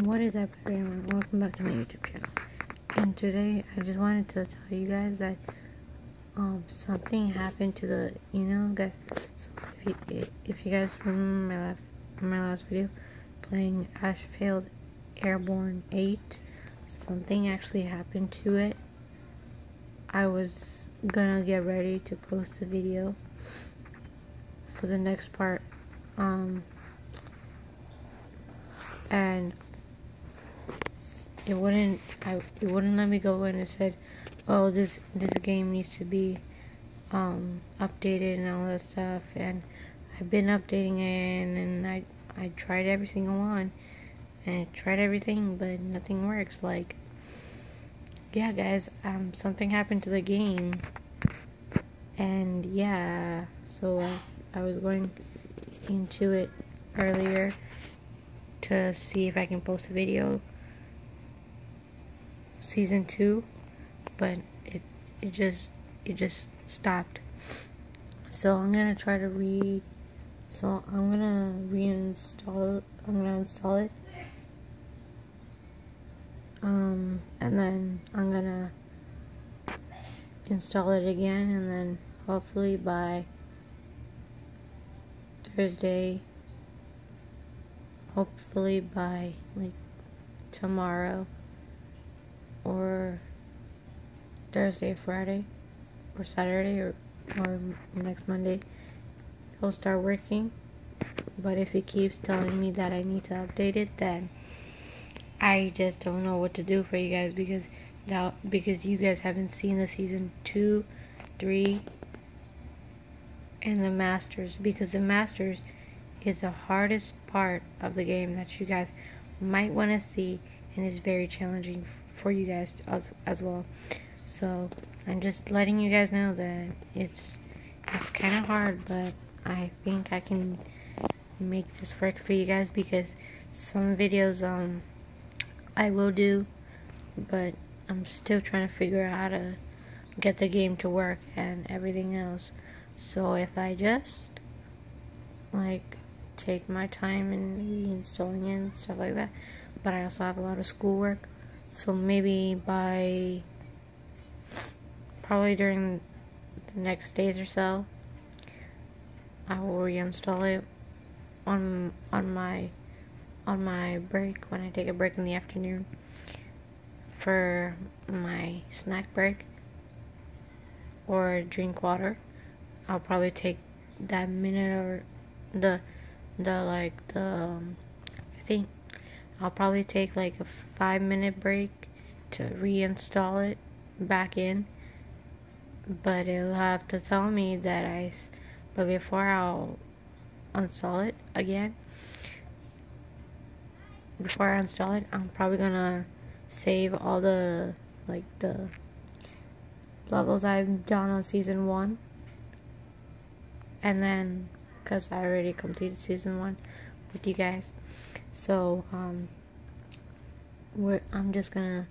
What is up, everyone? Welcome back to my YouTube channel. And today, I just wanted to tell you guys that um something happened to the, you know, guys. So if, you, if you guys remember my last my last video, playing Asphalt Airborne 8, something actually happened to it. I was gonna get ready to post the video for the next part. Um, and it wouldn't I it wouldn't let me go in. It said, "Oh, this this game needs to be um, updated and all that stuff." And I've been updating it, and I I tried every single one, and I tried everything, but nothing works. Like, yeah, guys, um, something happened to the game, and yeah, so uh, I was going into it earlier to see if I can post a video season two, but it it just it just stopped. So I'm gonna try to re. So I'm gonna reinstall. I'm gonna install it. Um, and then I'm gonna install it again, and then hopefully by Thursday. Hopefully by like tomorrow or Thursday, Friday, or Saturday, or, or next Monday, he'll start working. But if he keeps telling me that I need to update it, then I just don't know what to do for you guys because now because you guys haven't seen the season two, three, and the Masters because the Masters is the hardest part of the game that you guys might want to see and is very challenging for you guys as, as well. So I'm just letting you guys know that it's it's kind of hard, but I think I can make this work for you guys because some videos um I will do, but I'm still trying to figure out how to get the game to work and everything else. So if I just like take my time and reinstalling it and stuff like that, but I also have a lot of schoolwork so maybe by probably during the next days or so, I will reinstall it on on my on my break when I take a break in the afternoon for my snack break or drink water. I'll probably take that minute or the the like the um, I think I'll probably take like a five minute break to reinstall it back in. But it'll have to tell me that I. But before I'll install it again, before I install it, I'm probably gonna save all the like the levels I've done on season one, and then because I already completed season one with you guys, so, um, I'm just gonna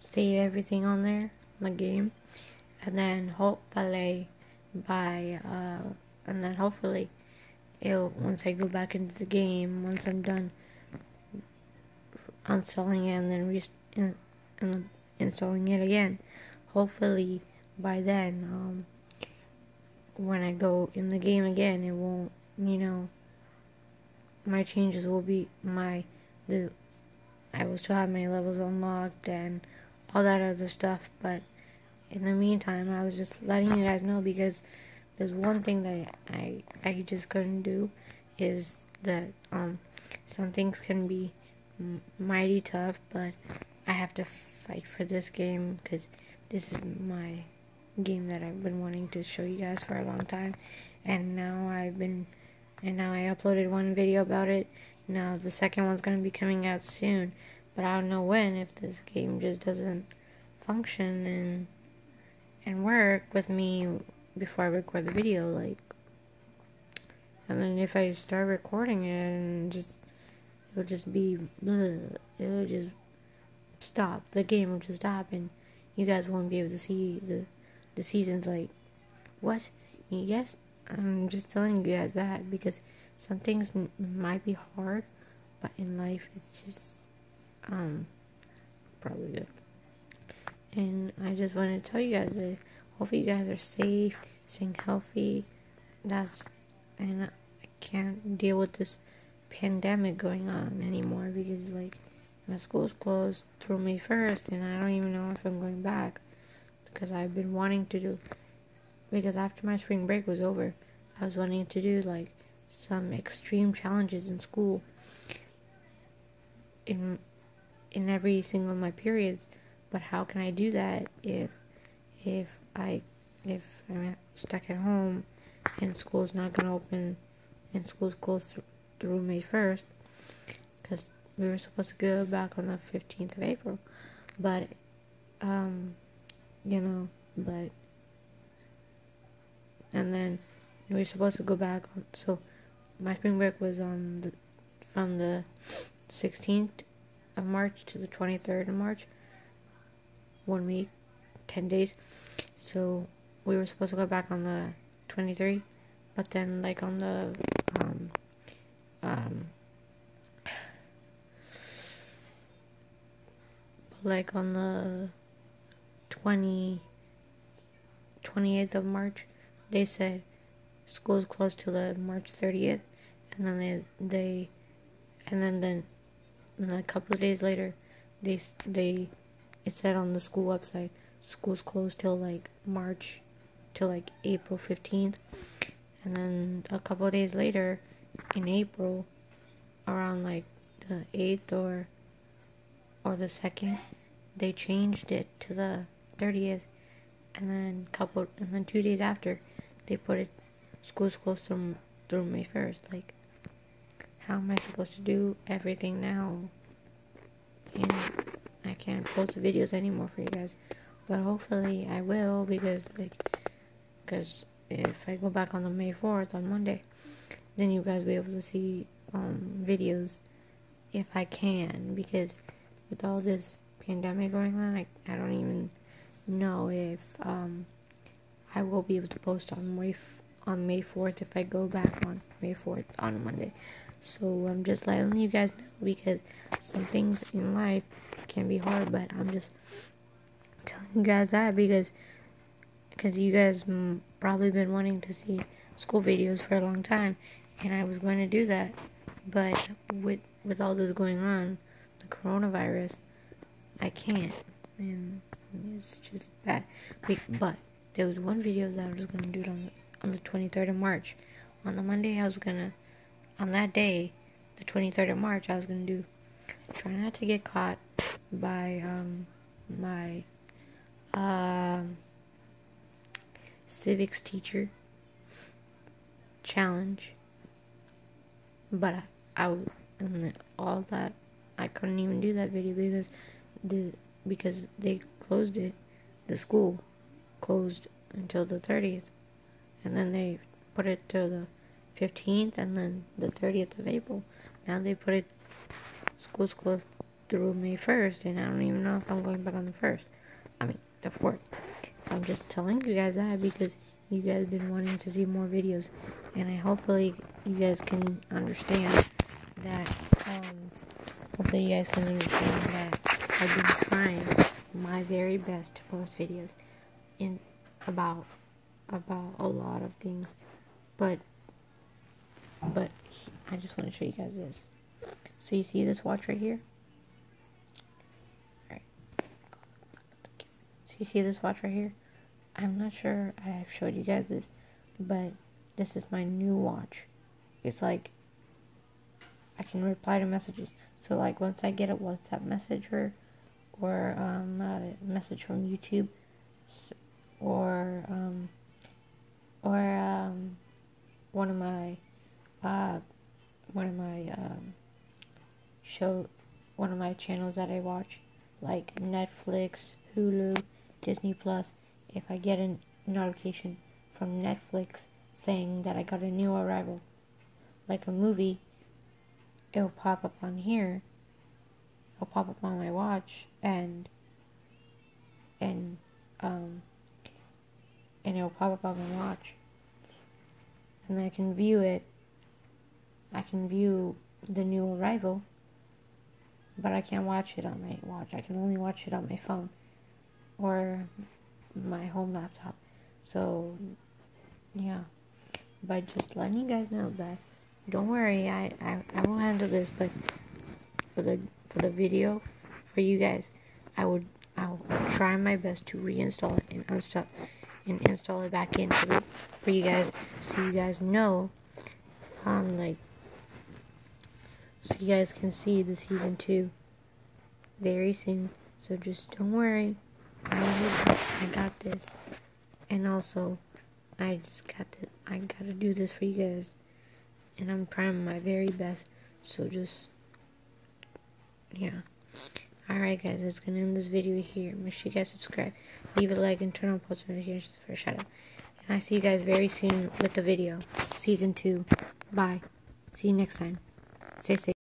save everything on there, my game, and then hopefully by, uh, and then hopefully it'll, once I go back into the game, once I'm done installing it and then in, in, installing it again, hopefully by then, um, when I go in the game again, it won't, you know, my changes will be my the I will still have my levels unlocked and all that other stuff but in the meantime I was just letting you guys know because there's one thing that I I just couldn't do is that um some things can be mighty tough but I have to fight for this game because this is my game that I've been wanting to show you guys for a long time. And now I've been and now I uploaded one video about it. Now the second one's gonna be coming out soon, but I don't know when if this game just doesn't function and and work with me before I record the video. Like, and then if I start recording it and just it'll just be bleh, it'll just stop. The game will just stop, and you guys won't be able to see the the seasons. Like, what? Yes, I'm just telling you guys that because some things might be hard, but in life it's just um, probably good. And I just want to tell you guys that hopefully you guys are safe, staying healthy. That's and I can't deal with this pandemic going on anymore because like my school's closed through May first, and I don't even know if I'm going back because I've been wanting to do because after my spring break was over, I was wanting to do like some extreme challenges in school. In in every single of my periods. But how can I do that if if I if I'm stuck at home and school's not gonna open and school's closed th- through May first? Because we were supposed to go back on the fifteenth of April, but um, you know, but and then we were supposed to go back on so my spring break was on the from the 16th of March to the 23rd of March one week, 10 days. So we were supposed to go back on the 23, but then like on the um um like on the 20 28th of March, they said school's closed till the March 30th, and then they they and then then and a couple of days later, they they it said on the school website school's closed till like March till like April 15th and then a couple of days later in April around like the 8th or or the 2nd they changed it to the 30th and then couple and then 2 days after they put it school's closed through, through May 1st like how am I supposed to do everything now and I can't post the videos anymore for you guys. But hopefully I will because like because if I go back on the May 4th on Monday, then you guys will be able to see um, videos if I can because with all this pandemic going on, I, I don't even know if um, I will be able to post on May on May 4th if I go back on May 4th on Monday. So I'm just letting you guys know because some things in life can be hard, but I'm just telling you guys that because because you guys probably been wanting to see school videos for a long time, and I was going to do that, but with with all this going on, the coronavirus, I can't, and it's just bad. But there was one video that I was to do on the, on the 23rd of March. On the Monday, I was gonna on that day, the 23rd of March, I was gonna do try not to get caught by um, my um, civics teacher challenge, but I, I and all that I couldn't even do that video because the because they closed it, the school closed until the 30th, and then they put it to the 15th and then the 30th of April. Now they put it school's closed through May 1st, and I don't even know if I'm going back on the 1st. I mean, the 4th. So I'm just telling you guys that because you guys have been wanting to see more videos, and I hopefully you guys can understand that. Um, hopefully you guys can understand that I've been trying my very best to post videos in about about a lot of things, but but I just want to show you guys this. So you see this watch right here? Alright. So you see this watch right here? I'm not sure I have showed you guys this, but this is my new watch. It's like I can reply to messages. So like once I get a WhatsApp message or or um, a message from YouTube or um, or um, one of my uh, one of my um, show one of my channels that I watch, like Netflix, Hulu, Disney Plus. If I get a notification from Netflix saying that I got a new arrival, like a movie, it'll pop up on here. It'll pop up on my watch and and um and it'll pop up on my watch and I can view it I can view the new arrival but I can't watch it on my watch. I can only watch it on my phone or my home laptop. So, yeah. But just letting you guys know that don't worry, I, I, I will handle this, but for the for the video for you guys, I would I'll try my best to reinstall it and uninstall and install it back in for, for you guys so you guys know um like so you guys can see the season 2 very soon. So just don't worry. I, I got this. And also, I just got this I gotta do this for you guys. And I'm trying my very best. So just, yeah. Alright guys, that's gonna end this video here. Make sure you guys subscribe, leave a like, and turn on post notifications for a shout out. And I see you guys very soon with the video. Season 2. Bye. See you next time. Stay safe.